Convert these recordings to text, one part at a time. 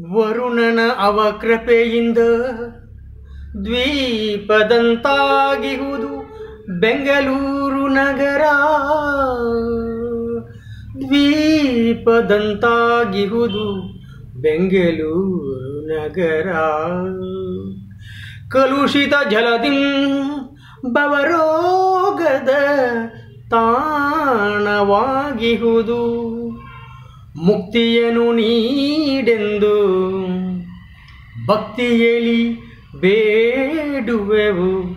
ವರುಣನ ಅವಕೃಪೆಯಿಂದ ದ್ವೀಪದಂತಾಗಿಹುದು ಬೆಂಗಳೂರು ನಗರ. ದ್ವೀಪದಂತಾಗಿಹುದು ಬೆಂಗಳೂರು ನಗರ. ಕಲುಷಿತ ಜಲದಿಂ ಬವರೋಗದ ತಾಣವಾಗಿಹುದು ಮುಕ್ತಿಯನು ನೀಡೆಂದು ಭಕ್ತಿಯಲಿ ಬೇಡುವೆವು.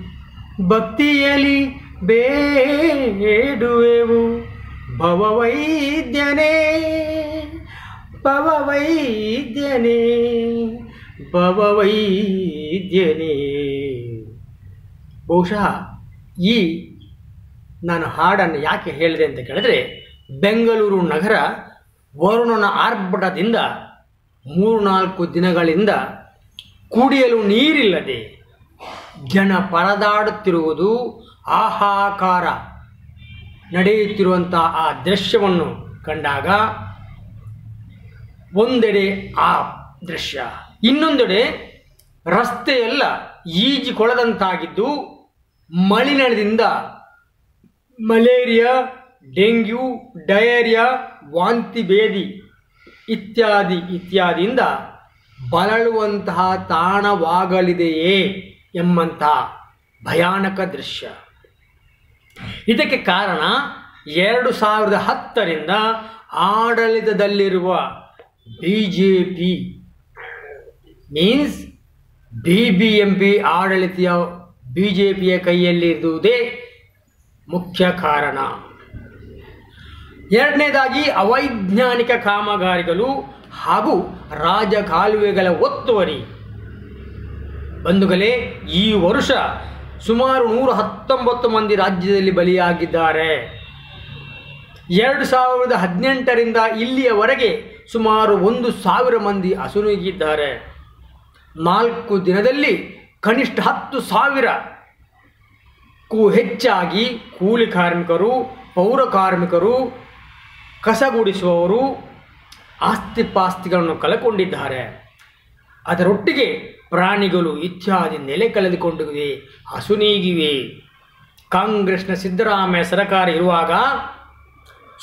ಭಕ್ತಿಯಲಿ ಬೇಡುವೆವು. ಭವವೈದ್ಯನೇ ಭವವೈದ್ಯನೇ ಭವವೈದ್ಯನೇ. ಬಹುಶಃ ಈ ನಾನು ಹಾಡನ್ನು ಯಾಕೆ ಹೇಳಿದೆ ಅಂತ ಕೇಳಿದ್ರೆ, ಬೆಂಗಳೂರು ನಗರ ವರುಣನ ಆರ್ಭಟದಿಂದ ಮೂರು ನಾಲ್ಕು ದಿನಗಳಿಂದ ಕುಡಿಯಲು ನೀರಿಲ್ಲದೆ ಜನ ಪರದಾಡುತ್ತಿರುವುದು ಆಹಾಕಾರ ನಡೆಯುತ್ತಿರುವಂಥ ಆ ದೃಶ್ಯವನ್ನು ಕಂಡಾಗ ಒಂದೆಡೆ ಆ ದೃಶ್ಯ, ಇನ್ನೊಂದೆಡೆ ರಸ್ತೆಯೆಲ್ಲ ಈಜಿಕೊಳದಂತಾಗಿದ್ದು ಮಳಿನಳದಿಂದ ಮಲೇರಿಯಾ, ಡೆಂಗ್ಯೂ, ಡಯೇರಿಯಾ, ವಾಂತಿ ಭೇದಿ ಇತ್ಯಾದಿ ಇತ್ಯಾದಿಯಿಂದ ಬಳಲುವಂತಹ ತಾಣವಾಗಲಿದೆಯೇ ಎಂಬಂತಹ ಭಯಾನಕ ದೃಶ್ಯ. ಇದಕ್ಕೆ ಕಾರಣ ಎರಡು ಸಾವಿರದ ಹತ್ತರಿಂದ ಆಡಳಿತದಲ್ಲಿರುವ B J P means B B M P ಆಡಳಿತ ಬಿ ಜೆ ಪಿಯ ಕೈಯಲ್ಲಿರುವುದೇ ಮುಖ್ಯ ಕಾರಣ. ಎರಡನೇದಾಗಿ ಅವೈಜ್ಞಾನಿಕ ಕಾಮಗಾರಿಗಳು ಹಾಗೂ ರಾಜಕಾಲುವೆಗಳ ಒತ್ತುವರಿ. ಬಂಧುಗಳೇ, ಈ ವರ್ಷ ಸುಮಾರು ನೂರ ಹತ್ತೊಂಬತ್ತು ಮಂದಿ ರಾಜ್ಯದಲ್ಲಿ ಬಲಿಯಾಗಿದ್ದಾರೆ. ಎರಡು ಸಾವಿರದ ಹದಿನೆಂಟರಿಂದ ಇಲ್ಲಿಯವರೆಗೆ ಸುಮಾರು ಒಂದು ಸಾವಿರ ಮಂದಿ ಅಸುನೀಗಿದ್ದಾರೆ. ನಾಲ್ಕು ದಿನದಲ್ಲಿ ಕನಿಷ್ಠ ಹತ್ತು ಸಾವಿರಕ್ಕೂ ಹೆಚ್ಚಾಗಿ ಕೂಲಿ ಕಾರ್ಮಿಕರು, ಪೌರ ಕಾರ್ಮಿಕರು ಕಸಗುಡಿಸುವವರು ಆಸ್ತಿಪಾಸ್ತಿಗಳನ್ನು ಕಳೆಕೊಂಡಿದ್ದಾರೆ. ಅದರೊಟ್ಟಿಗೆ ಪ್ರಾಣಿಗಳು ಇತ್ಯಾದಿ ನೆಲೆ ಕಳೆದುಕೊಂಡಿವೆ, ಹಸುನೀಗಿವೆ. ಕಾಂಗ್ರೆಸ್ನ ಸಿದ್ದರಾಮಯ್ಯ ಸರಕಾರ ಇರುವಾಗ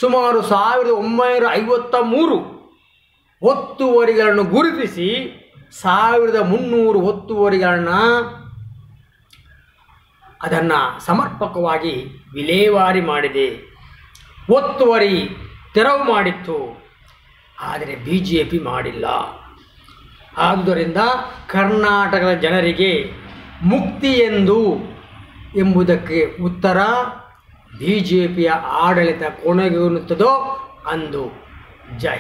ಸುಮಾರು ಸಾವಿರದ ಒಂಬೈನೂರ ಐವತ್ತ ಮೂರು ಒತ್ತುವರಿಗಳನ್ನು ಗುರುತಿಸಿ ಸಾವಿರದ ಮುನ್ನೂರು ಒತ್ತುವರಿಗಳನ್ನು ಅದನ್ನು ಸಮರ್ಪಕವಾಗಿ ವಿಲೇವಾರಿ ಮಾಡಿದೆ. ಒತ್ತುವರಿ ತೆರವು ಮಾಡಿತ್ತು. ಆದರೆ ಬಿ ಜೆ ಪಿ ಮಾಡಿಲ್ಲ ಆದುದರಿಂದ ಕರ್ನಾಟಕದ ಜನರಿಗೆ ಮುಕ್ತಿ ಎಂದು ಎಂಬುದಕ್ಕೆ ಉತ್ತರ ಬಿ ಜೆ ಪಿಯ ಆಡಳಿತ ಕೊನೆಗೊಳ್ಳುತ್ತದೋ ಅಂದು ಜೈ.